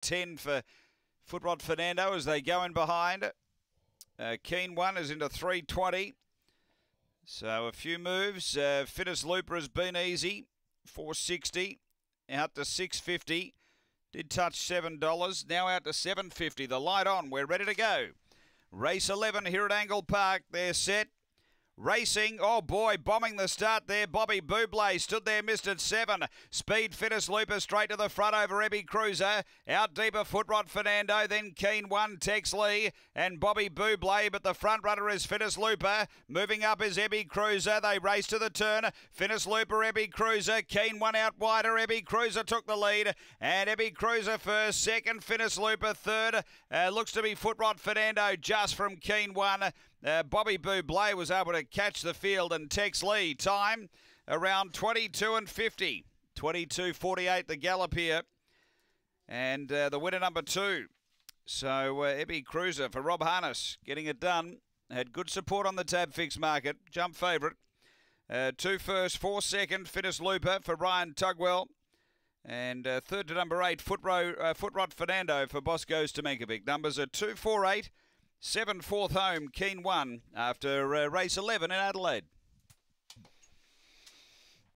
10 for Footrod Fernando as they go in behind. Uh, Keen One is into 320. So a few moves. Uh, Fittest Looper has been easy. 460 out to 650. Did touch $7. Now out to 750. The light on. We're ready to go. Race 11 here at Angle Park. They're set. Racing, oh boy, bombing the start there. Bobby Buble stood there, missed at seven. Speed fittest Looper straight to the front over Ebby Cruiser. Out deeper, Footrod Fernando, then Keen One, Tex Lee, and Bobby Buble. But the front runner is Fittest Looper. Moving up is Ebby Cruiser. They race to the turn. Fittest Looper, Ebby Cruiser. Keen One out wider. Ebby Cruiser took the lead. And Ebby Cruiser first, second, Fittest Looper third. Uh, looks to be Footrod Fernando just from Keen One. Uh, Bobby Buble was able to catch the field and Tex Lee. Time around 22 and 50. 22.48 the gallop here. And uh, the winner number two. So uh, Cruiser for Rob Harness getting it done. Had good support on the tab fix market. Jump favourite. Uh, two first, four second, fittest looper for Ryan Tugwell. And uh, third to number eight, Foot Row, uh, Footrod Fernando for Bosco's Tomenkovic. Numbers are two, four, eight. Seven fourth home, Keen one after uh, race 11 in Adelaide.